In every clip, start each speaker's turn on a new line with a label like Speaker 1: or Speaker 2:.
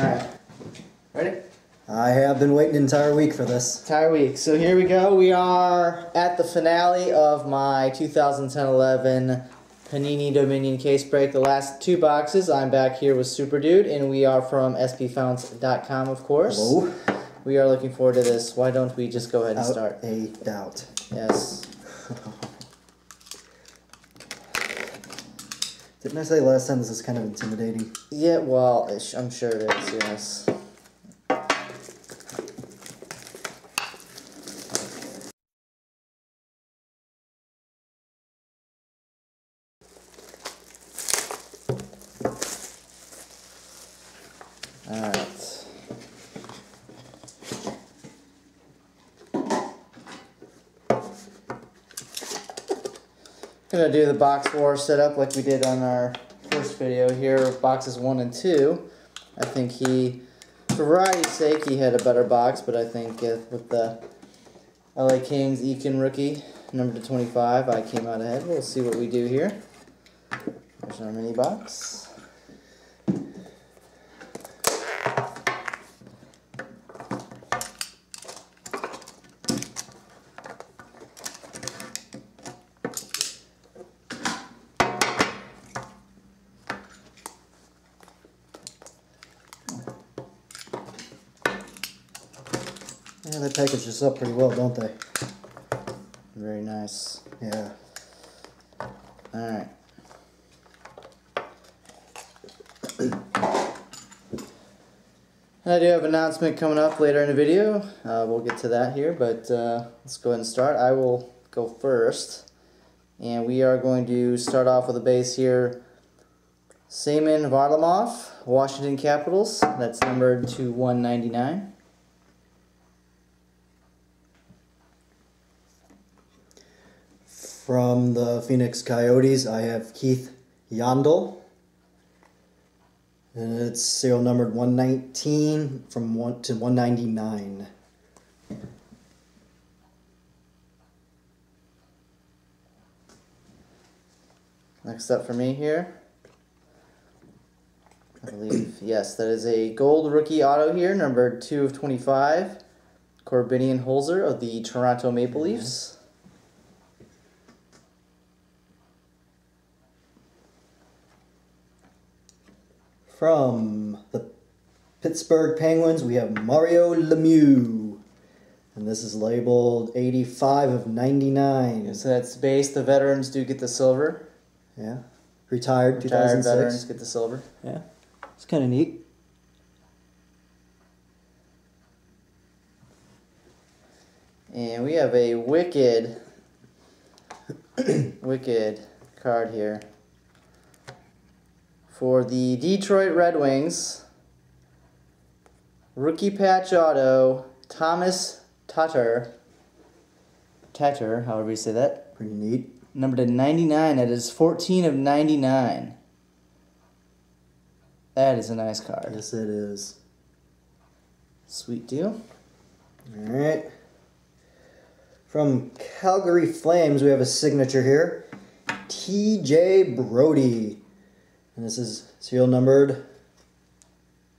Speaker 1: Alright. Ready?
Speaker 2: I have been waiting an entire week for this.
Speaker 1: Entire week. So here we go. We are at the finale of my 2010-11 Panini Dominion case break. The last two boxes. I'm back here with Super Dude, and we are from spfounts.com, of course.
Speaker 2: Hello.
Speaker 1: We are looking forward to this. Why don't we just go ahead and
Speaker 2: Out
Speaker 1: start?
Speaker 2: a doubt.
Speaker 1: Yes.
Speaker 2: Didn't I say last time this is kind of intimidating?
Speaker 1: Yeah, well, I'm sure it is, yes. Gonna do the box war setup like we did on our first video here, boxes one and two. I think he, for variety's sake, he had a better box, but I think with the LA Kings Eakin rookie, number to 25, I came out ahead. We'll see what we do here. There's our mini box.
Speaker 2: Yeah, they package this up pretty well, don't they?
Speaker 1: Very nice.
Speaker 2: Yeah.
Speaker 1: Alright. I do have an announcement coming up later in the video. Uh, we'll get to that here, but uh, let's go ahead and start. I will go first. And we are going to start off with a base here. Semyon Varlamov, Washington Capitals. That's numbered to 199.
Speaker 2: From the Phoenix Coyotes, I have Keith Yandle. And it's serial numbered 119 from 1 to 199.
Speaker 1: Next up for me here. I believe, yes, that is a gold rookie auto here, number 2 of 25. Korbinian Holzer of the Toronto Maple Leafs.
Speaker 2: From the Pittsburgh Penguins, we have Mario Lemieux. And this is labeled 85 of 99.
Speaker 1: So that's base. The veterans do get the silver.
Speaker 2: Yeah. Retired,
Speaker 1: Retired
Speaker 2: 2006.
Speaker 1: veterans get the silver.
Speaker 2: Yeah. It's kind of neat.
Speaker 1: And we have a wicked, wicked card here. For the Detroit Red Wings, rookie patch auto, Thomas Tatar. Tatar, however you say that.
Speaker 2: Pretty neat.
Speaker 1: Number to 99. That is 14 of 99. That is a nice card.
Speaker 2: Yes, it is.
Speaker 1: Sweet deal.
Speaker 2: All right. From Calgary Flames, we have a signature here. TJ Brodie. And this is serial numbered.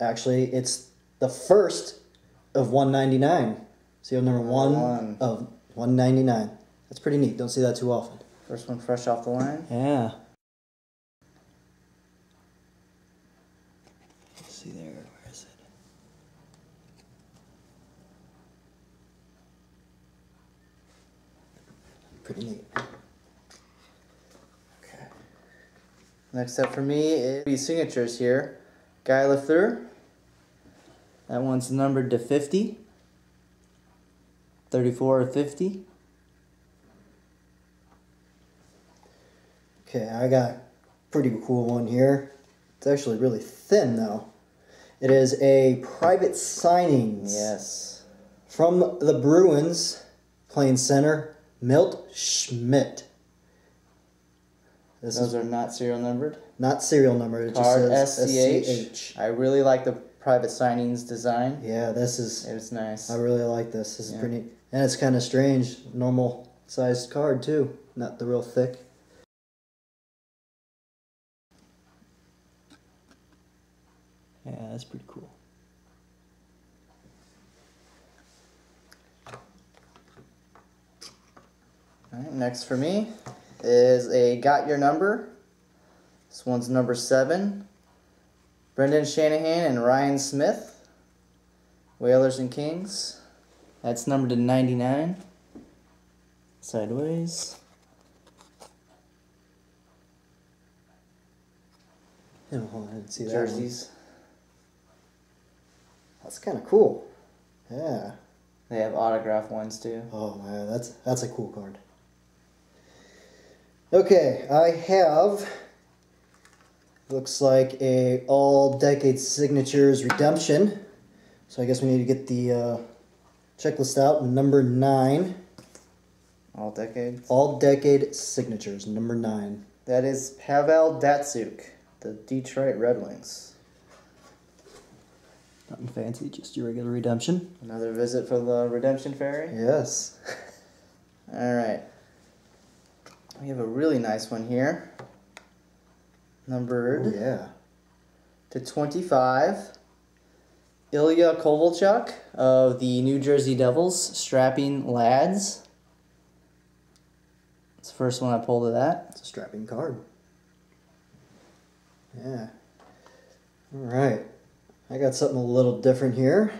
Speaker 2: Actually, it's the first of 199. Serial number one,
Speaker 1: One.
Speaker 2: of 199. That's pretty neat. Don't see that too often.
Speaker 1: First one fresh off the line.
Speaker 2: Yeah. Let's see there. Where is it? Pretty neat. Okay.
Speaker 1: Next up for me is the signatures here. Guy Lafleur. That one's numbered to 50. 34 or 50.
Speaker 2: Okay, I got a pretty cool one here. It's actually really thin though. It is a private signing.
Speaker 1: Yes.
Speaker 2: From the Bruins, playing center, Milt Schmidt. This
Speaker 1: Those
Speaker 2: is,
Speaker 1: are not serial numbered.
Speaker 2: Not serial numbered. It
Speaker 1: Card
Speaker 2: just says
Speaker 1: SCH. I really like the private signings design.
Speaker 2: Yeah, this is.
Speaker 1: It's nice.
Speaker 2: I really like this. This
Speaker 1: yeah.
Speaker 2: is pretty, neat. and it's kind of strange. Normal sized card too, not the real thick. Yeah, that's pretty cool.
Speaker 1: All right, next for me is a Got Your Number. This one's number seven. Brendan Shanahan and Ryan Smith. Whalers and Kings. That's numbered to 99. Sideways.
Speaker 2: Yeah, hold on, I didn't see that. one.
Speaker 1: Jerseys.
Speaker 2: That's kind of cool. Yeah.
Speaker 1: They have autograph ones too.
Speaker 2: Oh man, that's that's a cool card. Okay, I have looks like a all decade signatures redemption. So I guess we need to get the uh, checklist out. Number nine,
Speaker 1: All decade.
Speaker 2: all decade signatures. Number nine.
Speaker 1: That is Pavel Datsyuk, the Detroit Red Wings.
Speaker 2: Nothing fancy, just your regular redemption.
Speaker 1: Another visit for the Redemption fairy.
Speaker 2: Yes.
Speaker 1: All right. We have a really nice one here.
Speaker 2: Oh,
Speaker 1: Numbered
Speaker 2: yeah.
Speaker 1: to 25. Ilya Kovalchuk of the New Jersey Devils, strapping lads. It's the first one I pulled of that.
Speaker 2: It's a strapping card. Yeah. All right. I got something a little different here.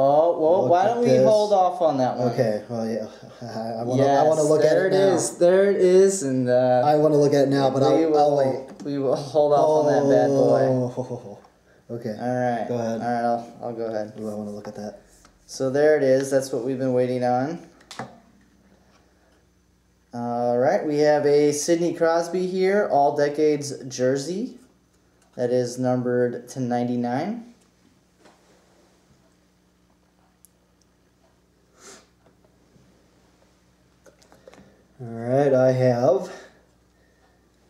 Speaker 1: Oh, well,
Speaker 2: Look
Speaker 1: why don't we
Speaker 2: this.
Speaker 1: hold off on that one?
Speaker 2: Okay. Well, yeah. I want to.
Speaker 1: Yes,
Speaker 2: I want to look at
Speaker 1: there
Speaker 2: it
Speaker 1: it
Speaker 2: now.
Speaker 1: There it is, and uh,
Speaker 2: I want to look at it now, but
Speaker 1: we
Speaker 2: I'll,
Speaker 1: will,
Speaker 2: I'll wait.
Speaker 1: We will hold off on that bad boy.
Speaker 2: Oh, Okay.
Speaker 1: All right.
Speaker 2: Go ahead.
Speaker 1: All right, I'll, I'll go ahead.
Speaker 2: Ooh, I want to look at that.
Speaker 1: So there it is. That's what we've been waiting on. All right, we have a Sidney Crosby here, all decades jersey. That is numbered to 99.
Speaker 2: All right, I have.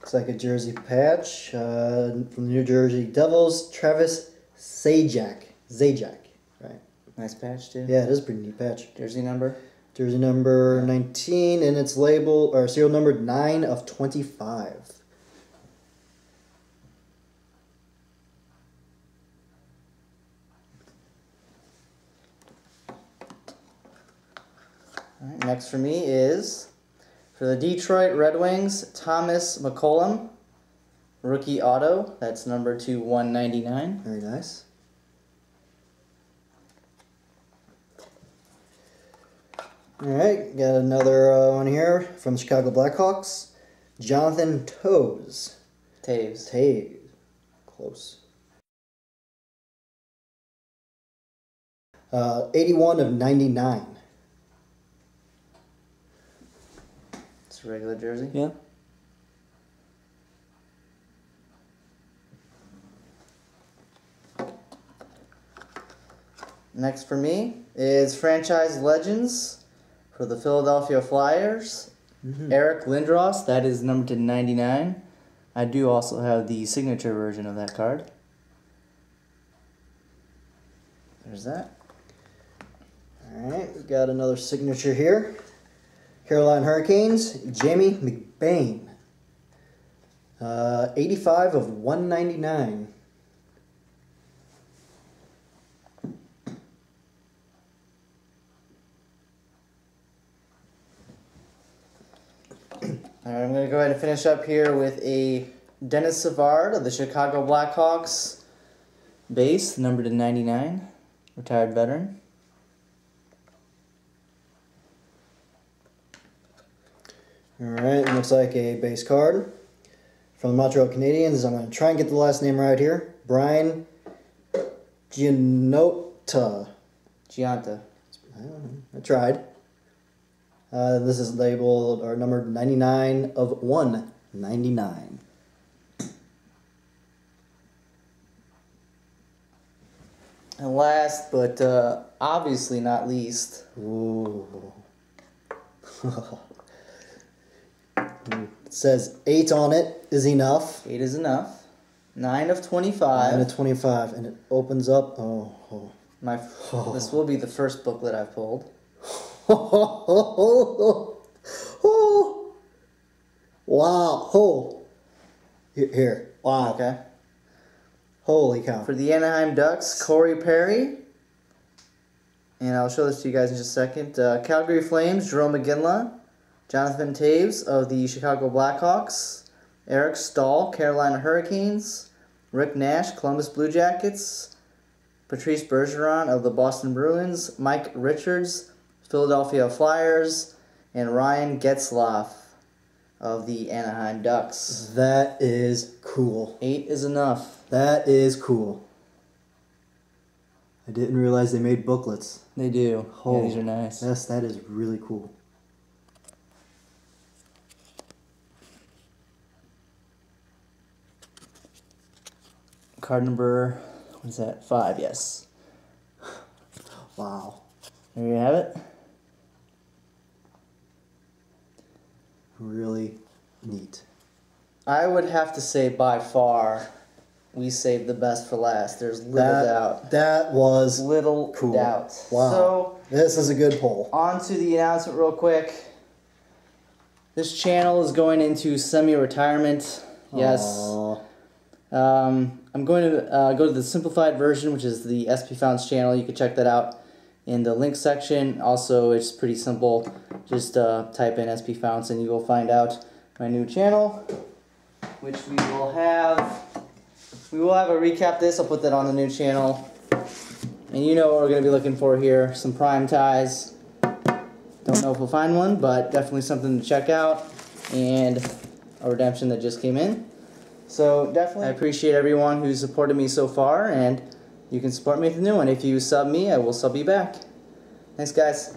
Speaker 2: Looks like a jersey patch uh, from the New Jersey Devils. Travis Zajac. Zajac, right?
Speaker 1: Nice patch, too.
Speaker 2: Yeah, it is a pretty neat patch.
Speaker 1: Jersey number.
Speaker 2: Jersey number 19, and it's labeled, or serial number 9 of 25.
Speaker 1: All right, next for me is for the Detroit Red Wings, Thomas McCollum, rookie auto. That's number to 199.
Speaker 2: Very nice. All right, got another uh, one here from the Chicago Blackhawks. Jonathan Toes.
Speaker 1: Taves.
Speaker 2: Taves. Close. Uh, 81 of 99.
Speaker 1: It's a regular jersey.
Speaker 2: Yeah.
Speaker 1: Next for me is franchise legends for the Philadelphia Flyers. Mm-hmm. Eric Lindros, that is number to 99. I do also have the signature version of that card. There's that.
Speaker 2: All right, we've got another signature here. Carolina Hurricanes, Jamie McBain. Uh, 85 of 199.
Speaker 1: All right, I'm going to go ahead and finish up here with a Dennis Savard of the Chicago Blackhawks base, number to 99, retired veteran.
Speaker 2: All right, looks like a base card from the Montreal Canadiens. I'm going to try and get the last name right here. Brian Gianota.
Speaker 1: Gianta.
Speaker 2: I, I tried. Uh, this is labeled or numbered 99 of 199.
Speaker 1: And last, but uh, obviously not least,
Speaker 2: Ooh. it says 8 on it is enough.
Speaker 1: eight is enough. Nine of
Speaker 2: And a
Speaker 1: 25.
Speaker 2: 25, and it opens up. Oh, oh.
Speaker 1: My, this will be the first booklet I've pulled.
Speaker 2: oh. Wow. Oh. Here, here. Wow.
Speaker 1: Okay.
Speaker 2: Holy cow.
Speaker 1: For the Anaheim Ducks, Corey Perry. and I'll show this to you guys in just a second. Uh, Calgary Flames, Jarome Iginla, Jonathan Toews of the Chicago Blackhawks, Eric Staal, Carolina Hurricanes, Rick Nash, Columbus Blue Jackets, Patrice Bergeron of the Boston Bruins, Mike Richards, Philadelphia Flyers, and Ryan Getzlaf of the Anaheim Ducks.
Speaker 2: That is cool.
Speaker 1: Eight is enough.
Speaker 2: That is cool. I didn't realize they made booklets.
Speaker 1: They do.
Speaker 2: Oh,
Speaker 1: yeah, these are nice.
Speaker 2: Yes, that is really cool.
Speaker 1: Card number, what is that? Five, yes.
Speaker 2: Wow.
Speaker 1: There you have it.
Speaker 2: Really neat.
Speaker 1: I would have to say by far, we saved the best for last. There's little
Speaker 2: That,
Speaker 1: doubt.
Speaker 2: that was
Speaker 1: Little
Speaker 2: cool.
Speaker 1: doubt.
Speaker 2: Wow.
Speaker 1: So,
Speaker 2: This is a good poll.
Speaker 1: on to the announcement real quick. This channel is going into semi-retirement. Yes.
Speaker 2: Aw.
Speaker 1: Um, I'm going to uh, go to the simplified version, which is the SP Founds channel. You can check that out in the link section. Also, it's pretty simple. Just uh, type in SP Founds and you will find out my new channel, which we will have. We will have a recap this. I'll put that on the new channel. And you know what we're going to be looking for here. Some prime ties. Don't know if we'll find one, but definitely something to check out. And a redemption that just came in. So definitely, I appreciate everyone who's supported me so far, and you can support me with the new one. If you sub me, I will sub you back. Thanks, guys.